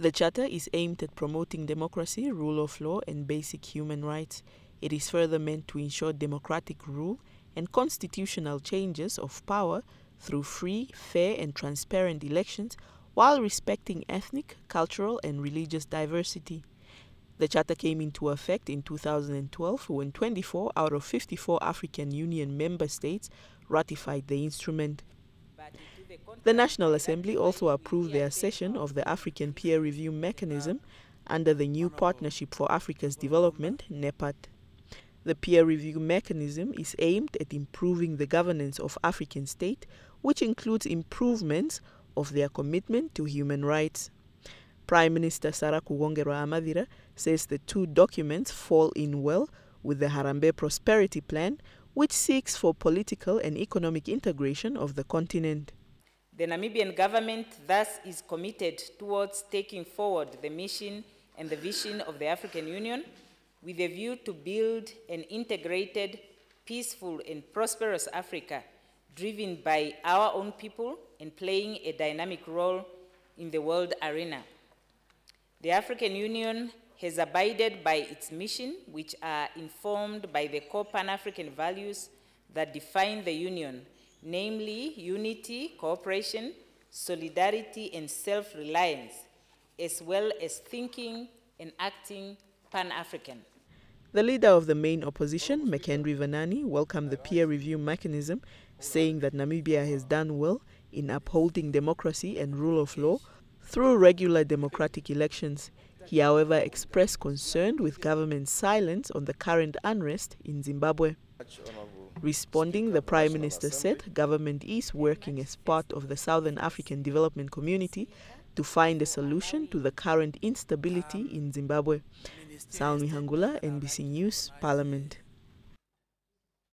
The Charter is aimed at promoting democracy, rule of law, and basic human rights. It is further meant to ensure democratic rule and constitutional changes of power through free, fair, and transparent elections while respecting ethnic, cultural, and religious diversity. The charter came into effect in 2012 when 24 out of 54 African Union member states ratified the instrument. The National Assembly also approved the accession of the African Peer Review Mechanism under the new Partnership for Africa's Development, NEPAD. The peer review mechanism is aimed at improving the governance of African states, which includes improvements of their commitment to human rights. Prime Minister Saara Kuugongelwa-Amadhila says the two documents fall in well with the Harambee Prosperity Plan, which seeks for political and economic integration of the continent. The Namibian government thus is committed towards taking forward the mission and the vision of the African Union with a view to build an integrated, peaceful and prosperous Africa driven by our own people and playing a dynamic role in the world arena. The African Union has abided by its mission, which are informed by the core Pan-African values that define the Union, namely unity, cooperation, solidarity, and self-reliance, as well as thinking and acting Pan-African. The leader of the main opposition, McHenry Venaani, welcomed the peer review mechanism, saying that Namibia has done well in upholding democracy and rule of law through regular democratic elections. He, however, expressed concern with government's silence on the current unrest in Zimbabwe. Responding, the Prime Minister said government is working as part of the Southern African Development Community to find a solution to the current instability in Zimbabwe. Salmi Hangula, NBC News, Parliament.